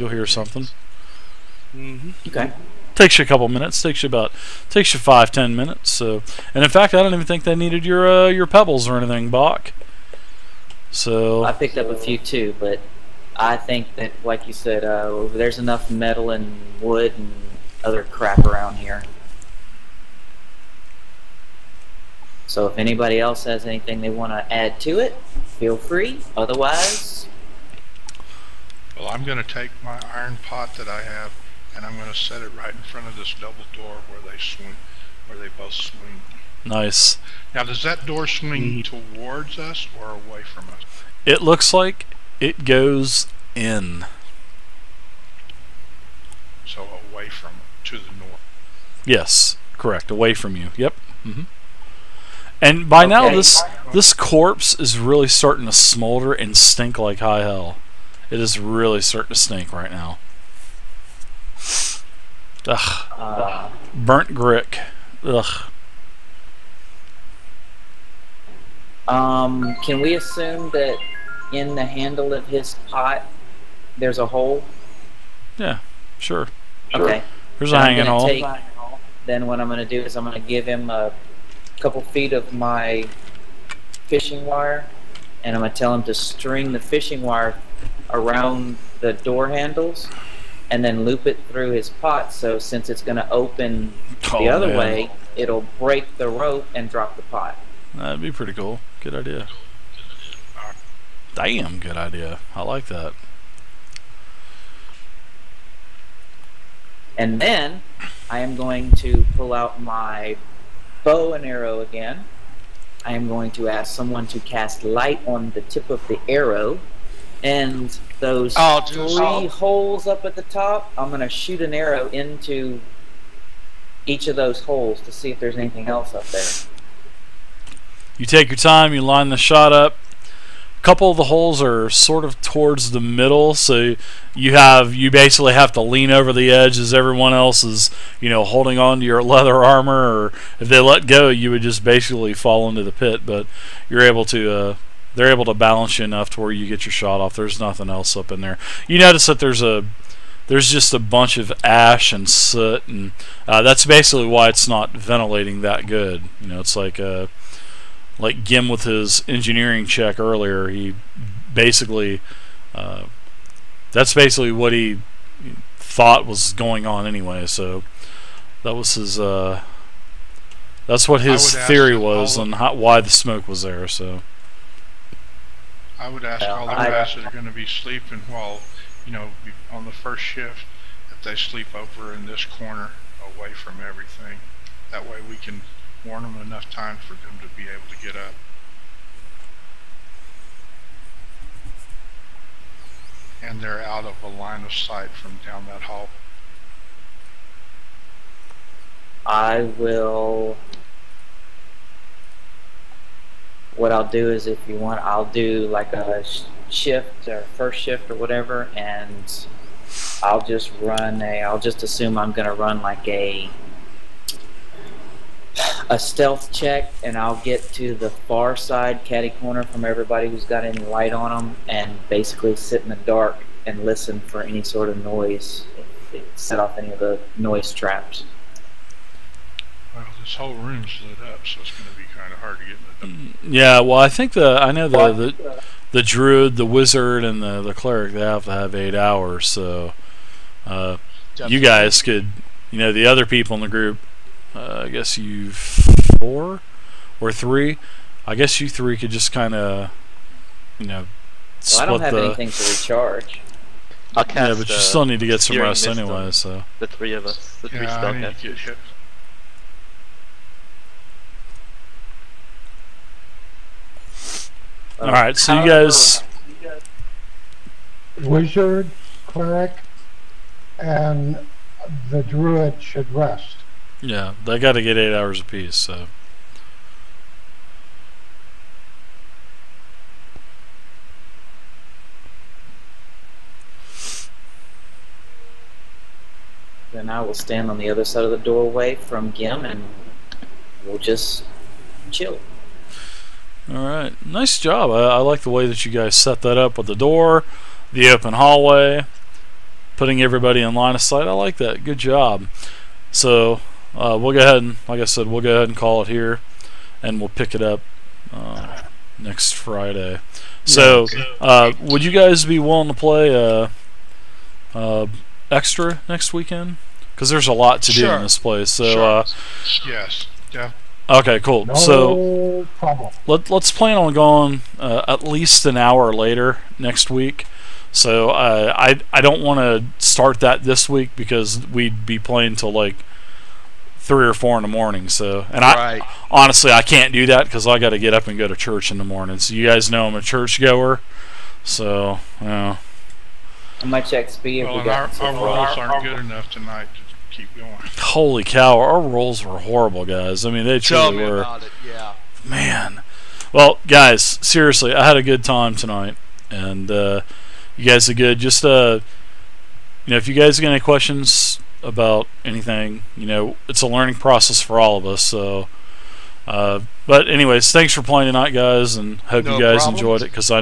you'll hear something. Mm-hmm. Okay. Takes you a couple minutes. Takes you about takes you five ten minutes. So, and in fact, I don't even think they needed your uh, your pebbles or anything, Bach. So I picked up a few too, but I think that, like you said, uh, there's enough metal and wood and other crap around here. So if anybody else has anything they want to add to it, feel free. Otherwise, Well, I'm going to take my iron pot that I have, and I'm going to set it right in front of this double door where they swing, where they both swing. nice. Now, does that door swing towards us or away from us? It looks like it goes in. So away from to the north. Yes, correct. Away from you. Yep. hmm And by now, this this corpse is really starting to smolder and stink like high hell. It is really starting to stink right now. Ugh, uh, burnt grick. Ugh. um, can we assume that in the handle of his pot there's a hole? Yeah, sure. Okay. There's Then a hanging hole. take- then what I'm going to do is I'm going to give him a couple feet of my fishing wire, and I'm going to tell him to string the fishing wire around the door handles, and then loop it through his pot. So since it's going to open the Oh, other man. way, it'll break the rope and drop the pot. That'd be pretty cool. Good idea. Damn, good idea. I like that. And then I am going to pull out my bow and arrow again. I am going to ask someone to cast light on the tip of the arrow. And those I'll three holes up at the top, I'm going to shoot an arrow into each of those holes to see if there's anything else up there. You take your time, you line the shot up. A couple of the holes are sort of towards the middle, so you have you basically have to lean over the edge as everyone else is, you know, holding on to your leather armor. Or if they let go, you would just basically fall into the pit. But you're able to, uh, they're able to balance you enough to where you get your shot off. There's nothing else up in there. You notice that there's a there's just a bunch of ash and soot, and uh, that's basically why it's not ventilating that good. You know, it's like uh, like Gim with his engineering check earlier. He basically uh, that's basically what he thought was going on anyway. So that was his. Uh, that's what his theory was on how, why the smoke was there. So I would ask Well, all the guys that are going to be sleeping while, you know, on the first shift, that they sleep over in this corner away from everything. That way we can warn them enough time for them to be able to get up. And they're out of a line of sight from down that hall. I will. What I'll do is, if you want, I'll do like a shift or first shift or whatever, and I'll just run a. I'll just assume I'm gonna run like a a stealth check, and I'll get to the far side, caddy corner from everybody who's got any light on them, and basically sit in the dark and listen for any sort of noise. Set off any of the noise traps. Well, this whole room's lit up, so it's going to be kind of hard to get in the yeah, well, I think the I know the the, the druid, the wizard, and the the cleric they have to have eight hours. So uh, you guys could, you know, the other people in the group. Uh, I guess you four or three. I guess you three could just kind of, you know, Well, I don't have the. anything to recharge. I'll cast. Yeah, but you uh, still need to get some rest anyway. So The three of us, the three Yeah, I need to spellcasters. Get hit. All right, so you guys. Wizard, cleric, and the druid should rest. Yeah, they got to get eight hours apiece. So Then I will stand on the other side of the doorway from Gim, and we'll just chill. All right, nice job. I, I like the way that you guys set that up with the door, the open hallway, putting everybody in line of sight. I like that. Good job. So uh, we'll go ahead and, like I said, we'll go ahead and call it here, and we'll pick it up uh, next Friday. So, uh, would you guys be willing to play uh, uh, extra next weekend? Because there's a lot to do Sure. in this place. So, Sure. uh, Yes, yeah, okay, cool. No So problem. let, let's plan on going uh, at least an hour later next week. So uh, I I don't want to start that this week because we'd be playing till like three or four in the morning. So and I honestly I can't do that because I got to get up and go to church in the morning. So you guys know I'm a church goer. So yeah. I might check speed if well, we got our, our rolls aren't good enough tonight to keep going. Holy cow! Our rolls were horrible, guys. I mean they Tell truly me were. about it. Yeah. Man. Well, guys, seriously, I had a good time tonight, and uh, you guys are good. Just uh, you know, if you guys got any questions about anything, you know, it's a learning process for all of us. So, uh, but anyways, thanks for playing tonight, guys, and hope No you guys problem. enjoyed it because I.